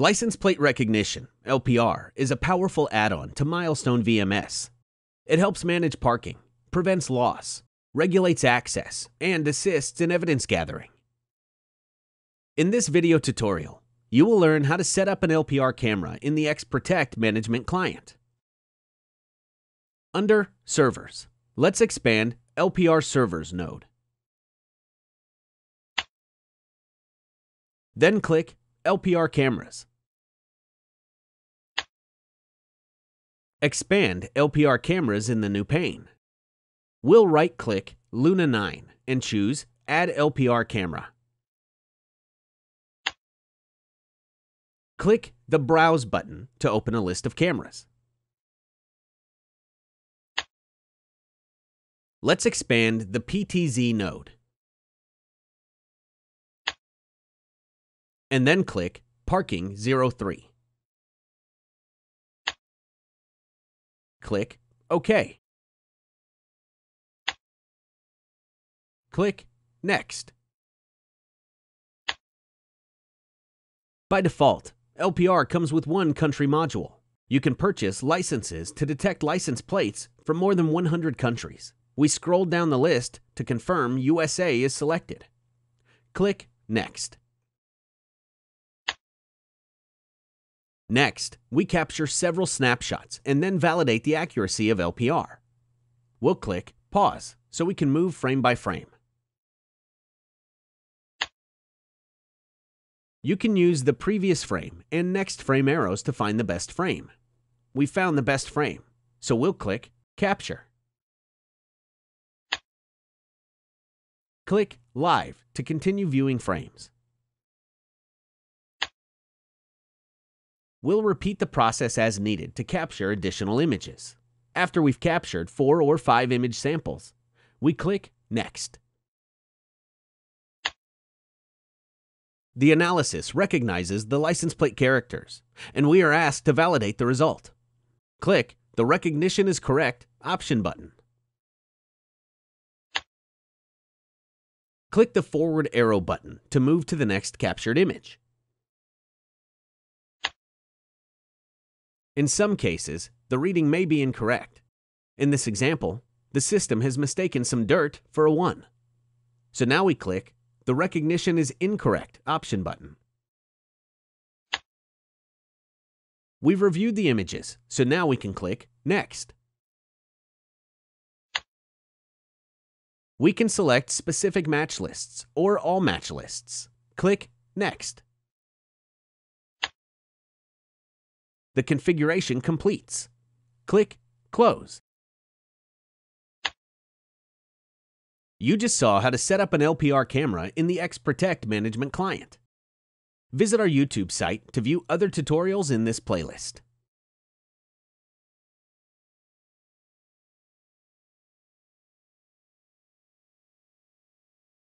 License plate recognition, LPR, is a powerful add on to Milestone VMS. It helps manage parking, prevents loss, regulates access, and assists in evidence gathering. In this video tutorial, you will learn how to set up an LPR camera in the XProtect management client. Under Servers, let's expand LPR Servers node. Then click LPR Cameras. Expand LPR cameras in the new pane. We'll right-click Luna 9 and choose Add LPR Camera. Click the Browse button to open a list of cameras. Let's expand the PTZ node. And then click Parking 03. Click OK. Click Next. By default, LPR comes with one country module. You can purchase licenses to detect license plates from more than 100 countries. We scroll down the list to confirm USA is selected. Click Next. Next, we capture several snapshots and then validate the accuracy of LPR. We'll click Pause so we can move frame by frame. You can use the previous frame and next frame arrows to find the best frame. We found the best frame, so we'll click Capture. Click Live to continue viewing frames. We'll repeat the process as needed to capture additional images. After we've captured four or five image samples, we click Next. The analysis recognizes the license plate characters, and we are asked to validate the result. Click the Recognition is Correct option button. Click the forward arrow button to move to the next captured image. In some cases, the reading may be incorrect. In this example, the system has mistaken some dirt for a 1. So now we click the Recognition is Incorrect option button. We've reviewed the images, so now we can click Next. We can select specific match lists or all match lists. Click Next. The configuration completes. Click Close. You just saw how to set up an LPR camera in the XProtect management client. Visit our YouTube site to view other tutorials in this playlist.